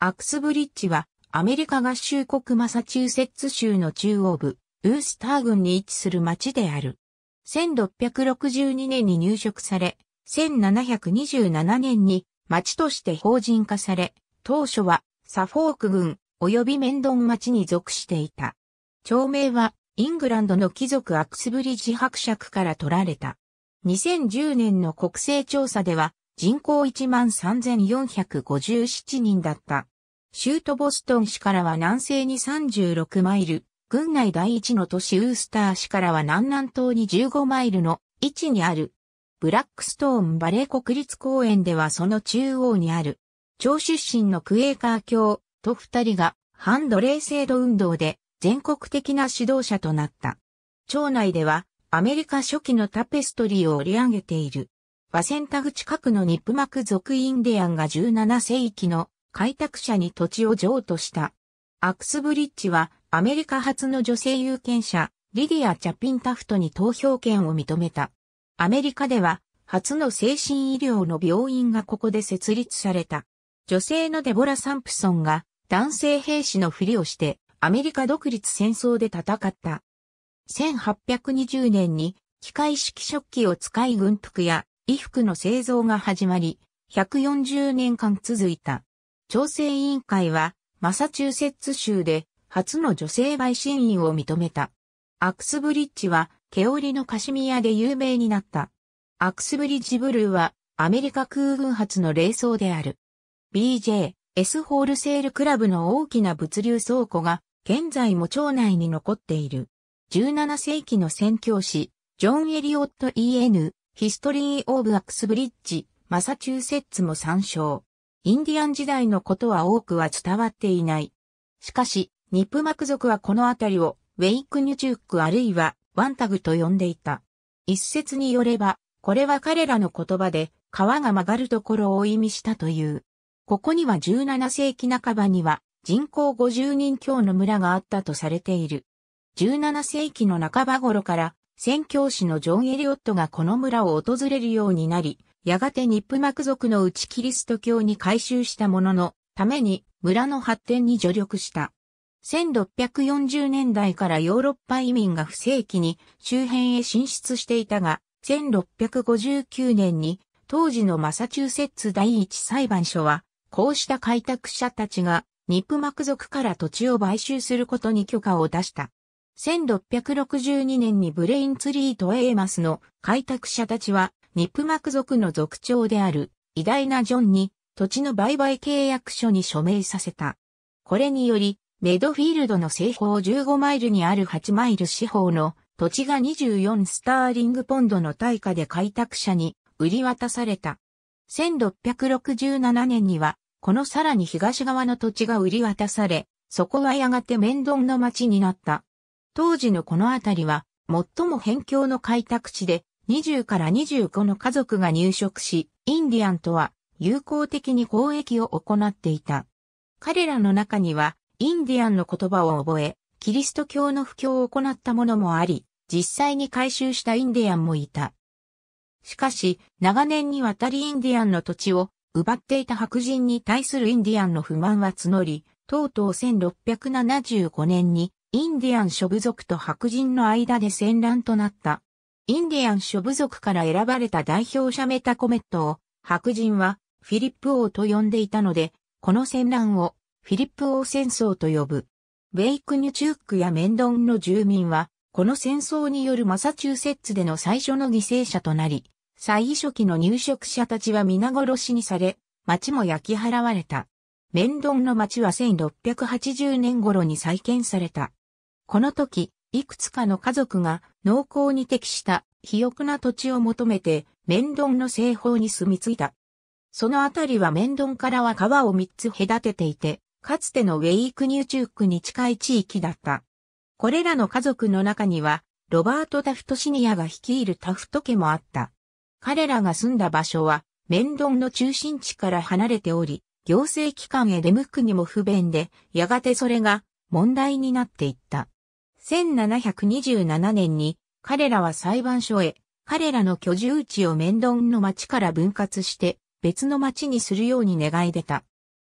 アクスブリッジはアメリカ合衆国マサチューセッツ州の中央部、ウースター郡に位置する町である。1662年に入植され、1727年に町として法人化され、当初はサフォーク郡及びメンドン町に属していた。町名はイングランドの貴族アクスブリッジ伯爵から取られた。2010年の国勢調査では人口13,457人だった。州都ボストン市からは南西に36マイル、軍内第一の都市ウースター市からは南南東に15マイルの位置にある。ブラックストーンバレー国立公園ではその中央にある。超出身のクエーカー教と二人が反奴隷制度運動で全国的な指導者となった。町内ではアメリカ初期のタペストリーを織り上げている。ワセンタグ近くのニップマク族インディアンが17世紀の開拓者に土地を譲渡した。アクスブリッジはアメリカ初の女性有権者リディア・チャピンタフトに投票権を認めた。アメリカでは初の精神医療の病院がここで設立された。女性のデボラ・サンプソンが男性兵士のふりをしてアメリカ独立戦争で戦った。1820年に機械式食器を使い軍服や衣服の製造が始まり、140年間続いた。調整委員会は、マサチューセッツ州で初の女性陪審員を認めた。アクスブリッジは、毛織のカシミヤで有名になった。アクスブリッジブルーは、アメリカ空軍初の霊装である。BJ、S ホールセールクラブの大きな物流倉庫が、現在も町内に残っている。17世紀の宣教師、ジョン・エリオット EN、ヒストリー・オブ・アクスブリッジ、マサチューセッツも参照。インディアン時代のことは多くは伝わっていない。しかし、ニップマク族はこの辺りをウェイクニュチュックあるいはワンタグと呼んでいた。一説によれば、これは彼らの言葉で川が曲がるところを意味したという。ここには17世紀半ばには人口50人強の村があったとされている。17世紀の半ば頃から宣教師のジョン・エリオットがこの村を訪れるようになり、やがてニップマク族のうちキリスト教に改宗したもののために村の発展に助力した。1640年代からヨーロッパ移民が不正規に周辺へ進出していたが、1659年に当時のマサチューセッツ第一裁判所は、こうした開拓者たちがニップマク族から土地を買収することに許可を出した。1662年にブレインツリーとエーマスの開拓者たちは、ニップマク族の族長である偉大なジョンに土地の売買契約書に署名させた。これにより、メドフィールドの西方15マイルにある8マイル四方の土地が24スターリングポンドの対価で開拓者に売り渡された。1667年には、このさらに東側の土地が売り渡され、そこはやがて面倒の町になった。当時のこの辺りは、最も辺境の開拓地で、20から25の家族が入植し、インディアンとは友好的に交易を行っていた。彼らの中には、インディアンの言葉を覚え、キリスト教の布教を行った者もあり、実際に回収したインディアンもいた。しかし、長年にわたりインディアンの土地を奪っていた白人に対するインディアンの不満は募り、とうとう1675年にインディアン諸部族と白人の間で戦乱となった。インディアン諸部族から選ばれた代表者メタコメットを白人はフィリップ王と呼んでいたので、この戦乱をフィリップ王戦争と呼ぶ。ベイクニュチュークやメンドンの住民は、この戦争によるマサチューセッツでの最初の犠牲者となり、最初期の入植者たちは皆殺しにされ、町も焼き払われた。メンドンの町は1680年頃に再建された。この時、いくつかの家族が農耕に適した肥沃な土地を求めて、メンドンの西方に住み着いた。そのあたりはメンドンからは川を3つ隔てていて、かつてのウェイクニューチュークに近い地域だった。これらの家族の中には、ロバート・タフトシニアが率いるタフト家もあった。彼らが住んだ場所は、メンドンの中心地から離れており、行政機関へ出向くにも不便で、やがてそれが問題になっていった。1727年に彼らは裁判所へ彼らの居住地をメンドンの町から分割して別の町にするように願い出た。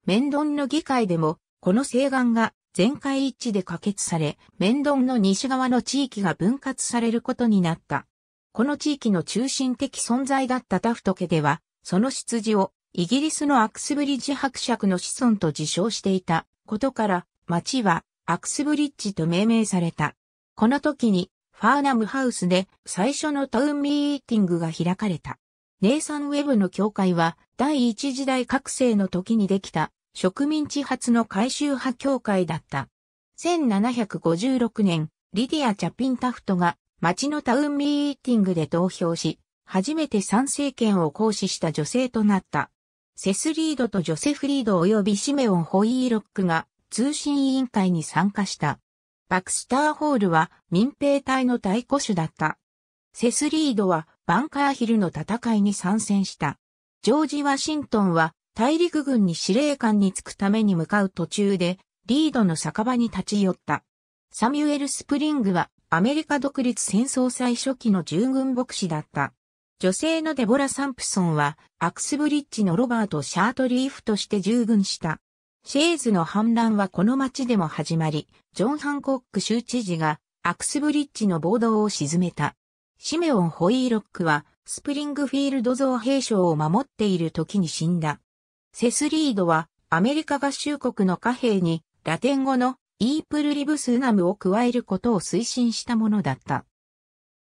メンドンの議会でも、この請願が全会一致で可決され、メンドンの西側の地域が分割されることになった。この地域の中心的存在だったタフト家では、その出自をイギリスのアクスブリッジ伯爵の子孫と自称していたことから、町はアクスブリッジと命名された。この時にファーナムハウスで最初のタウンミーティングが開かれた。ネイサンウェブの教会は第一次代覚醒の時にできた植民地発の改宗派教会だった。1756年、リディア・チャピンタフトが町のタウンミーティングで投票し、初めて参政権を行使した女性となった。セスリードとジョセフリード及びシメオン・ホイーロックが通信委員会に参加した。バクスターホールは民兵隊の大古種だった。セスリードはバンカーヒルの戦いに参戦した。ジョージ・ワシントンは大陸軍に司令官に就くために向かう途中でリードの酒場に立ち寄った。サミュエル・スプリングはアメリカ独立戦争最初期の従軍牧師だった。女性のデボラ・サンプソンは、アクスブリッジのロバート・シャートリーフとして従軍した。シェーズの反乱はこの町でも始まり、ジョン・ハンコック州知事がアクスブリッジの暴動を鎮めた。シメオン・ホイーロックは、スプリングフィールド造兵省を守っている時に死んだ。セスリードは、アメリカ合衆国の貨幣に、ラテン語のイープルリブスナムを加えることを推進したものだった。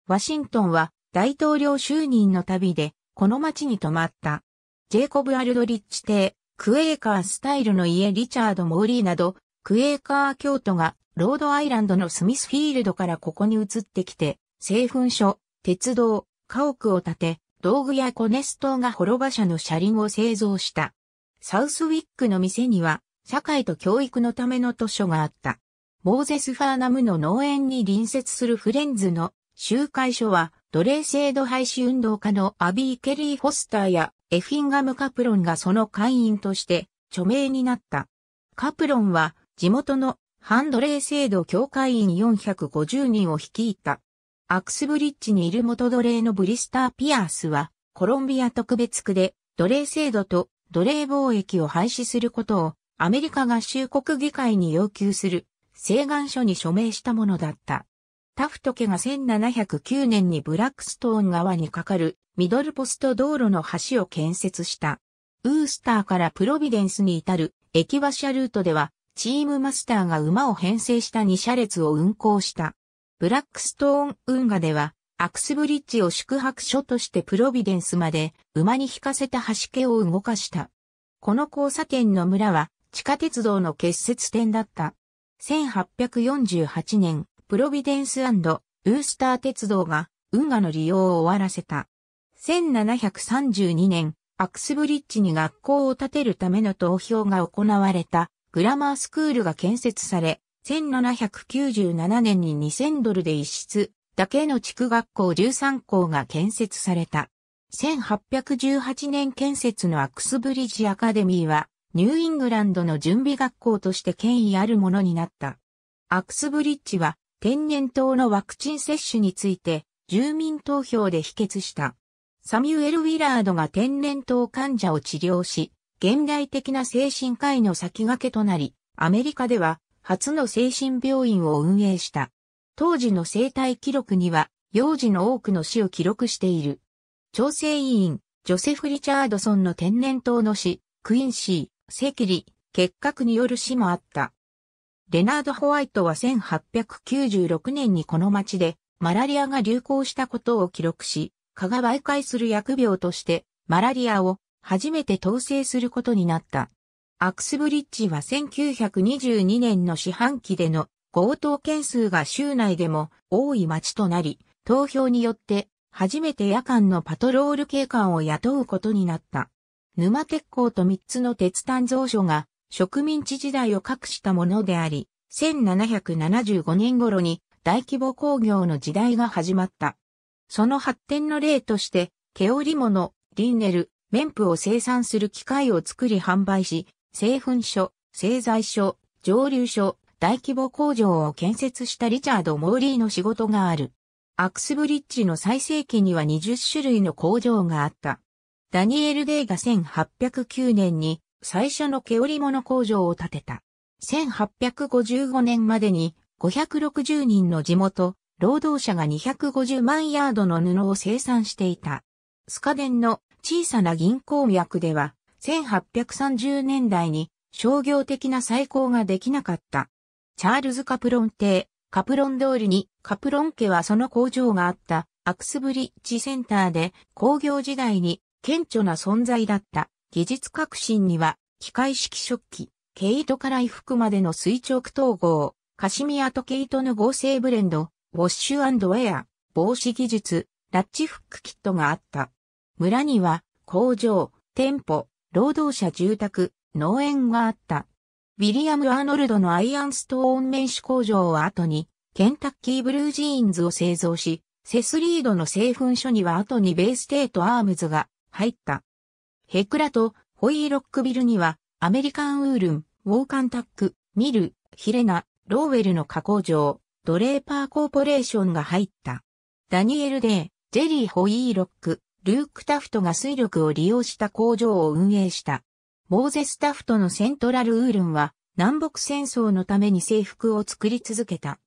ワシントンは大統領就任の旅で、この町に泊まった。ジェイコブ・アルドリッチ邸、クエーカースタイルの家リチャード・モーリーなど、クエーカー教徒がロードアイランドのスミスフィールドからここに移ってきて、製粉所、鉄道、家屋を建て、道具やコネストガ幌馬車の車輪を製造した。サウスウィックの店には、社会と教育のための図書があった。モーゼス・ファーナムの農園に隣接するフレンズの集会所は、奴隷制度廃止運動家のアビー・ケリー・フォスターやエフィンガム・カプロンがその会員として著名になった。カプロンは地元の反奴隷制度協会員450人を率いた。アクスブリッジにいる元奴隷のブリスター・ピアースはコロンビア特別区で奴隷制度と奴隷貿易を廃止することをアメリカ合衆国議会に要求する請願書に署名したものだった。タフト家が1709年にブラックストーン川に架かるミドルポスト道路の橋を建設した。ウースターからプロビデンスに至る駅馬車ルートでは、チームマスターが馬を編成した2車列を運行した。ブラックストーン運河では、アクスブリッジを宿泊所としてプロビデンスまで馬に引かせた橋家を動かした。この交差点の村は地下鉄道の結節点だった。1848年、プロビデンスウースター鉄道が運河の利用を終わらせた。1732年、アクスブリッジに学校を建てるための投票が行われたグラマースクールが建設され、1797年に2000ドルで一室だけの地区学校13校が建設された。1818年建設のアクスブリッジアカデミーは、ニューイングランドの準備学校として権威あるものになった。アクスブリッジは天然痘のワクチン接種について住民投票で否決した。サミュエル・ウィラードが天然痘患者を治療し、現代的な精神科医の先駆けとなり、アメリカでは初の精神病院を運営した。当時の生体記録には、幼児の多くの死を記録している。調整委員、ジョセフ・リチャードソンの天然痘の死、クインシー、赤痢、結核による死もあった。レナード・ホワイトは1896年にこの町でマラリアが流行したことを記録し、蚊が媒介する疫病としてマラリアを初めて統制することになった。アクスブリッジは1922年の四半期での強盗件数が州内でも多い町となり、投票によって初めて夜間のパトロール警官を雇うことになった。沼鉄鋼と3つの鉄炭蔵所が植民地時代を隠したものであり、1775年頃に大規模工業の時代が始まった。その発展の例として、毛織物、リンネル、綿布を生産する機械を作り販売し、製粉所、製材所、蒸留所、大規模工場を建設したリチャード・モーリーの仕事がある。アクスブリッジの最盛期には20種類の工場があった。ダニエル・デイが1809年に最初の毛織物工場を建てた。1855年までに560人の地元、労働者が250万ヤードの布を生産していた。スカデンの小さな銀行脈では、1830年代に商業的な再興ができなかった。チャールズ・カプロン邸、カプロン通りにカプロン家はその工場があったアクスブリッジセンターで工業時代に顕著な存在だった技術革新には機械式食器、毛糸から衣服までの垂直統合、カシミヤと毛糸の合成ブレンド、ウォッシュウェア、紡糸技術、ラッチフックキットがあった。村には工場、店舗、労働者住宅、農園があった。ウィリアム・アーノルドのアイアンストーン綿糸工場を後に、ケンタッキーブルージーンズを製造し、セスリードの製粉所には後にベイステートアームズが入った。ヘクラとホイーロックビルにはアメリカンウールン、ウォーカンタック、ミル、ヒレナ、ローウェルの加工場、ドレーパーコーポレーションが入った。ダニエル・デー、ジェリー・ホイーロック、ルーク・タフトが水力を利用した工場を運営した。モーゼスタフトのセントラルウールンは南北戦争のために制服を作り続けた。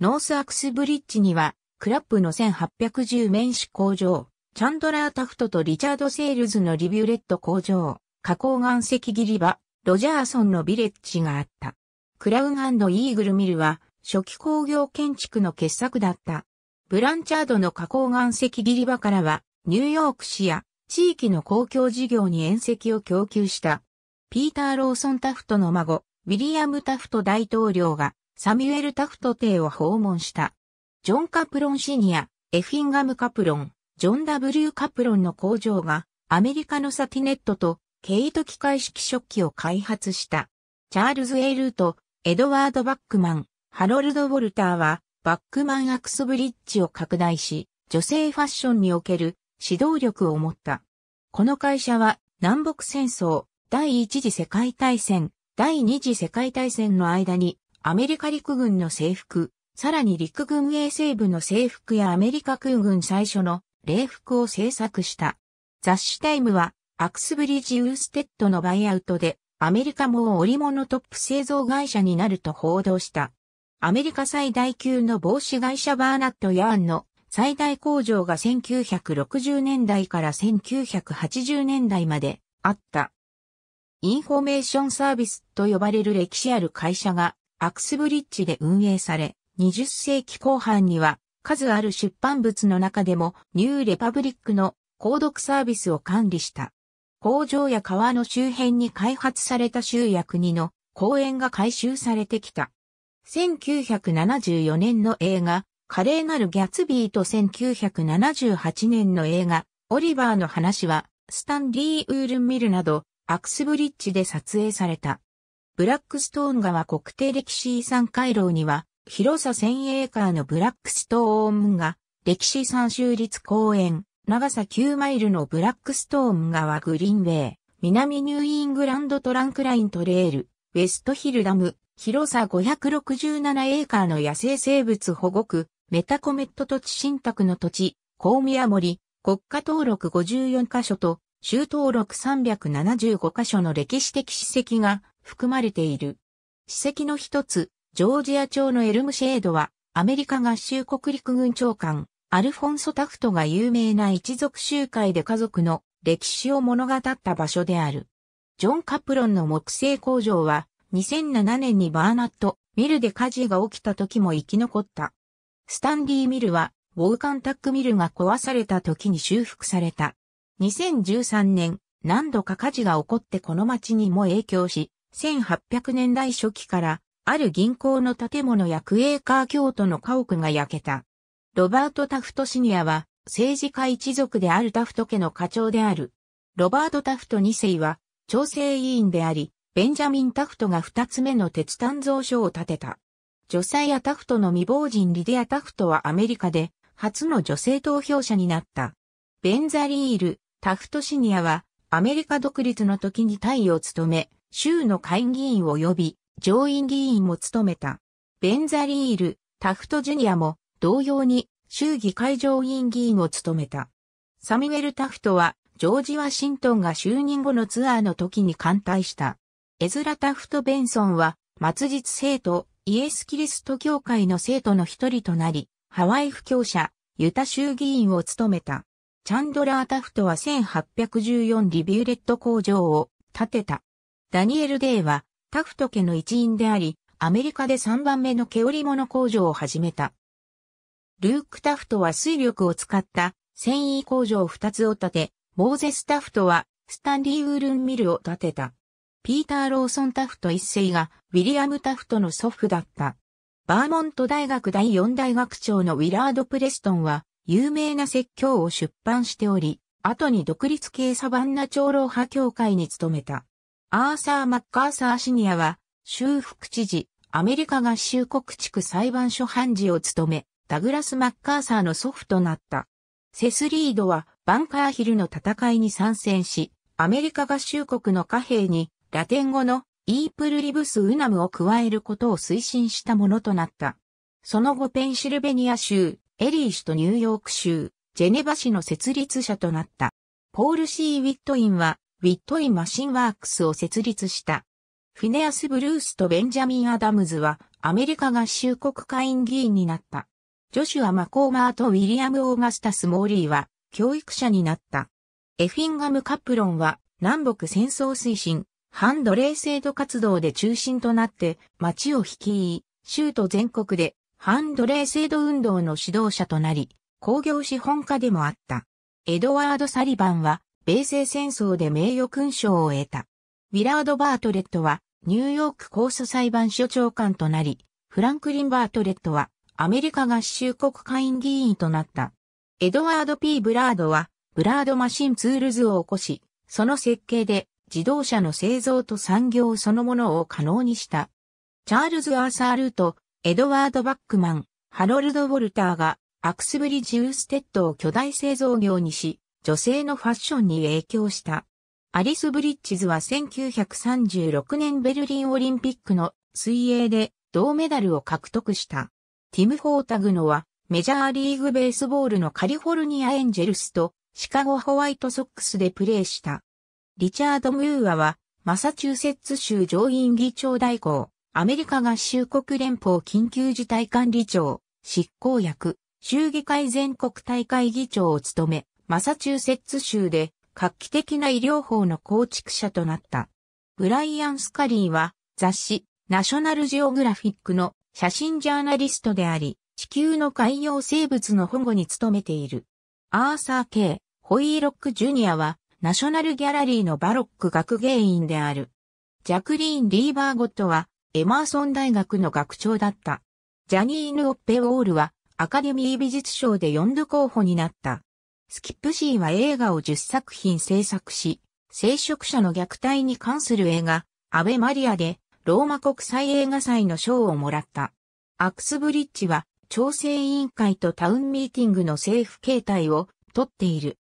ノースアクスブリッジにはクラップの1810綿糸工場、チャンドラー・タフトとリチャード・セールズのリビューレット工場、花崗岩石切り場、ロジャーソンのビレッジがあった。クラウンイーグルミルは初期工業建築の傑作だった。ブランチャードの花崗岩石切り場からはニューヨーク市や地域の公共事業に縁石を供給した。ピーター・ローソン・タフトの孫、ウィリアム・タフト大統領がサミュエル・タフト邸を訪問した。ジョン・カプロンシニア、エフィンガム・カプロン、ジョン・ W・ カプロンの工場がアメリカのサティネットとケイト機械式織機を開発した。チャールズ・ A・ルート、エドワード・バックマン、ハロルド・ウォルターはバックマンアクスブリッジを拡大し、女性ファッションにおける指導力を持った。この会社は南北戦争、第一次世界大戦、第二次世界大戦の間にアメリカ陸軍の制服、さらに陸軍衛生部の制服やアメリカ空軍最初の礼服を制作した。雑誌タイムはアクスブリッジ・ウーステッドのバイアウトでアメリカ毛織物トップ製造会社になると報道した。アメリカ最大級の紡糸会社バーナット・ヤーンの最大工場が1960年代から1980年代まであった。インフォメーションサービスと呼ばれる歴史ある会社がアクスブリッジで運営され、20世紀後半には数ある出版物の中でもニューレパブリックの購読サービスを管理した。工場や川の周辺に開発された州や国の公園が改修されてきた。1974年の映画華麗なるギャツビーと1978年の映画、オリバーの話は、スタンリー・ウールンミルなど、アクスブリッジで撮影された。ブラックストーン川国定歴史遺産回廊には、広さ1000エーカーのブラックストーン川歴史遺産州立公園、長さ9マイルのブラックストーン川グリーンウェイ、南ニューイングランドトランクライントレール、ウェストヒルダム、広さ567エーカーの野生生物保護区、メタコメット土地信託の土地、高宮森、国家登録54カ所と、州登録375カ所の歴史的史跡が含まれている。史跡の一つ、ジョージア町のエルムシェードは、アメリカ合衆国陸軍長官、アルフォンソ・タフトが有名な一族集会で家族の歴史を物語った場所である。ジョン・カプロンの木製工場は、2007年にバーナット、ミルで火事が起きた時も生き残った。スタンリーミルは、ウォーカンタックミルが壊された時に修復された。2013年、何度か火事が起こってこの町にも影響し、1800年代初期から、ある銀行の建物やクエーカー京都の家屋が焼けた。ロバート・タフトシニアは、政治家一族であるタフト家の課長である。ロバート・タフト2世は、調整委員であり、ベンジャミン・タフトが二つ目の鉄炭造所を建てた。女性やタフトの未亡人リディア・タフトはアメリカで初の女性投票者になった。ベンザリール、タフトシニアはアメリカ独立の時に大を務め、州の会議員を呼び、上院議員も務めた。ベンザリール、タフトジュニアも同様に州議会上院議員を務めた。サミュエル・タフトはジョージ・ワシントンが就任後のツアーの時に艦隊した。エズラ・タフト・ベンソンは、末日生徒、イエス・キリスト教会の生徒の一人となり、ハワイ布教者、ユタ州議員を務めた。チャンドラー・タフトは1814リビューレット工場を建てた。ダニエル・デイはタフト家の一員であり、アメリカで3番目の毛織物工場を始めた。ルーク・タフトは水力を使った繊維工場2つを建て、モーゼス・タフトはスタンリー・ウールンミルを建てた。ピーター・ローソン・タフト一世がウィリアム・タフトの祖父だった。バーモント大学第4大学長のウィラード・プレストンは有名な説教を出版しており、後に独立系サバンナ長老派協会に勤めた。アーサー・マッカーサーシニアは、州副知事、アメリカ合衆国地区裁判所判事を務め、ダグラス・マッカーサーの祖父となった。セスリードは、バンカーヒルの戦いに参戦し、アメリカ合衆国の貨幣に、ラテン語の E pluribus unum を加えることを推進した者となった。その後ペンシルベニア州、エリー市とニューヨーク州、ジェネバ市の設立者となった。ポール・ C・ウィットインは、ウィットイン・マシンワークスを設立した。フィネアス・ブルースとベンジャミン・アダムズは、アメリカ合衆国下院議員になった。ジョシュア・マコーマーとウィリアム・オーガスタス・モーリーは、教育者になった。エフィンガム・カプロンは、南北戦争推進、反奴隷制度活動で中心となって街を率い、州都全国で反奴隷制度運動の指導者となり、工業資本家でもあった。エドワード・サリバンは、米西戦争で名誉勲章を得た。ウィラード・バートレットは、ニューヨーク高訴裁判所長官となり、フランクリン・バートレットは、アメリカ合衆国下院議員となった。エドワード・ P・ ブラードは、ブラードマシンツールズを起こし、その設計で自動車の製造と産業そのものを可能にした。チャールズ・アーサー・ルート、エドワード・バックマン、ハロルド・ウォルターがアクスブリッジ・ウーステッドを巨大製造業にし、女性のファッションに影響した。アリス・ブリッジズは1936年ベルリンオリンピックの水泳で銅メダルを獲得した。ティム・ホータグノはメジャーリーグベースボールのカリフォルニアエンジェルスとシカゴホワイトソックスでプレーした。リチャード・ムーアはマサチューセッツ州上院議長代行。アメリカ合衆国連邦緊急事態管理庁、執行役、州議会全国大会議長を務め、マサチューセッツ州で画期的な医療法の構築者となった。ブライアン・スカリーは雑誌ナショナルジオグラフィックの写真ジャーナリストであり、地球の海洋生物の保護に努めている。アーサー・ケイ・ホイーロック・ジュニアはナショナルギャラリーのバロック学芸員である。ジャクリーン・リーバーゴットはエマーソン大学の学長だった。ジャニーヌ・オッペウォールはアカデミー美術賞で4度候補になった。スキップシーは映画を10作品制作し、聖職者の虐待に関する映画、アベマリアでローマ国際映画祭の賞をもらった。アクスブリッジは調整委員会とタウンミーティングの政府形態をとっている。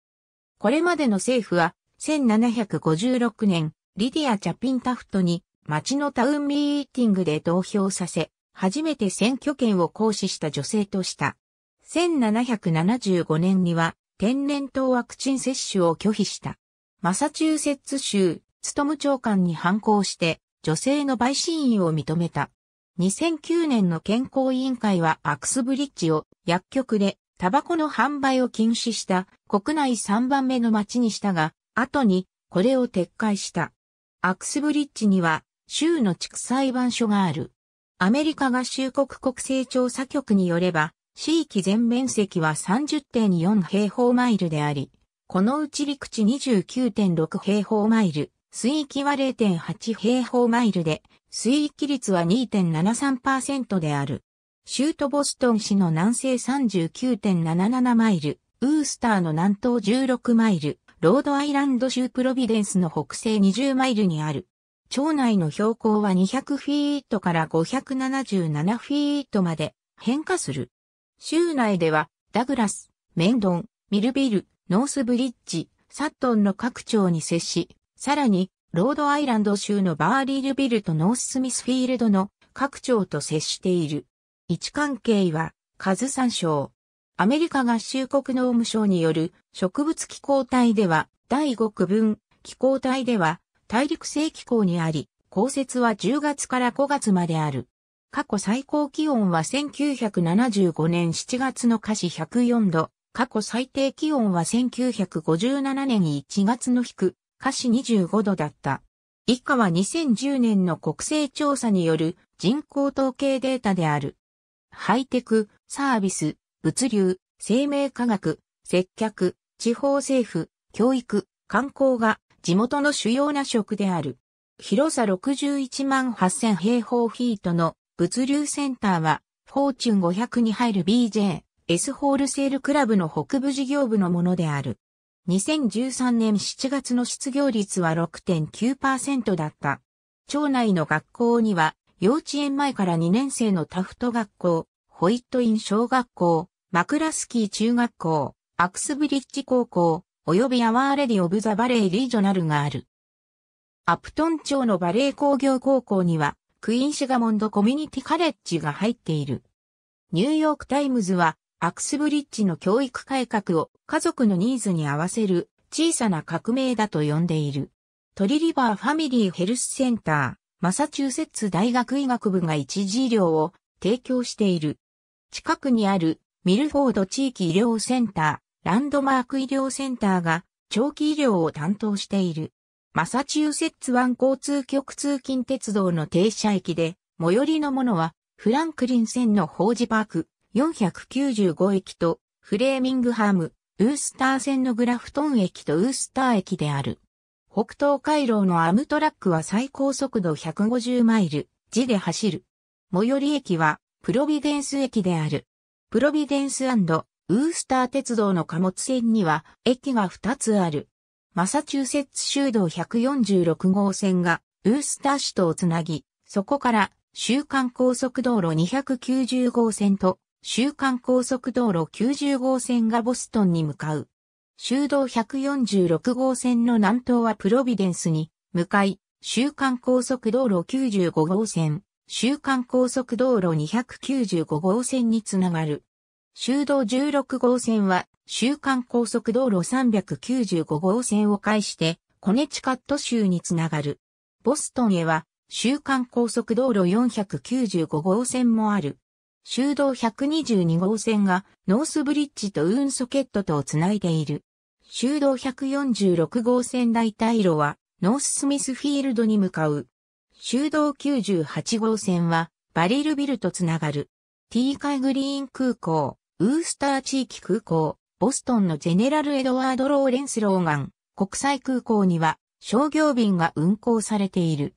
これまでの政府は1756年、リディア・チャピンタフトに町のタウンミーティングで投票させ、初めて選挙権を行使した女性とした。1775年には天然痘ワクチン接種を拒否した。マサチューセッツ州、務務長官に反抗して女性の陪審員を認めた。2009年の健康委員会はアクスブリッジを薬局でタバコの販売を禁止した国内3番目の町にしたが、後にこれを撤回した。アクスブリッジには州の地区裁判所がある。アメリカ合衆国国勢調査局によれば、地域全面積は30.4平方マイルであり、このうち陸地29.6平方マイル、水域は0.8平方マイルで、水域率は2.73%である。州都ボストン市の南西39.77マイル、ウースターの南東16マイル、ロードアイランド州プロビデンスの北西20マイルにある。町内の標高は200フィートから577フィートまで変化する。州内ではダグラス、メンドン、ミルビル、ノースブリッジ、サットンの各町に接し、さらにロードアイランド州のバーリールビルとノーススミスフィールドの各町と接している。位置関係は、数参照。アメリカ合衆国農務省による植物気候帯では、第5区分気候帯では大陸性気候にあり、降雪は10月から5月まである。過去最高気温は1975年7月の華氏104度、過去最低気温は1957年1月の低、華氏25度だった。以下は2010年の国勢調査による人口統計データである。ハイテク、サービス、物流、生命科学、接客、地方政府、教育、観光が地元の主要な職である。広さ61万8000平方フィートの物流センターは、フォーチュン500に入る BJ、S ホールセールクラブの北部事業部のものである。2013年7月の失業率は6.9%だった。町内の学校には、幼稚園前から2年生のタフト学校、ホイットイン小学校、マクラスキー中学校、アクスブリッジ高校、及びアワーレディオブザバレーリージョナルがある。アプトン町のバレー工業高校には、クイーンシガモンドコミュニティカレッジが入っている。ニューヨークタイムズは、アクスブリッジの教育改革を家族のニーズに合わせる小さな革命だと呼んでいる。トリリバーファミリーヘルスセンター、マサチューセッツ大学医学部が一時医療を提供している。近くにあるミルフォード地域医療センター、ランドマーク医療センターが長期医療を担当している。マサチューセッツ湾交通局通勤鉄道の停車駅で、最寄りのものは、フランクリン線のホージパーク495駅と、フレーミングハム、ウースター線のグラフトン駅とウースター駅である。北東回廊のアムトラックは最高速度150マイル、時で走る。最寄り駅は、プロビデンス駅である。プロビデンスウースター鉄道の貨物線には駅が2つある。マサチューセッツ州道146号線がウースター市とをつなぎ、そこから週間高速道路290号線と週間高速道路90号線がボストンに向かう。州道146号線の南東はプロビデンスに向かい、週間高速道路95号線、週間高速道路295号線につながる。州道16号線は、週間高速道路395号線を介して、コネチカット州につながる。ボストンへは、週間高速道路495号線もある。州道122号線が、ノースブリッジとウーンソケットとをつないでいる。州道146号線大体路は、ノーススミスフィールドに向かう。州道98号線は、バリルビルとつながる。ティーカイグリーン空港。ウースター地域空港、ボストンのゼネラルエドワード・ローレンス・ローガン、国際空港には商業便が運航されている。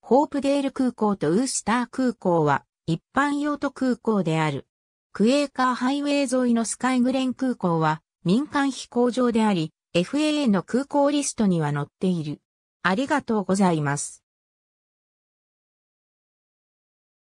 ホープデール空港とウースター空港は一般用途空港である。クエーカーハイウェイ沿いのスカイグレン空港は民間飛行場であり、FAA の空港リストには載っている。ありがとうございます。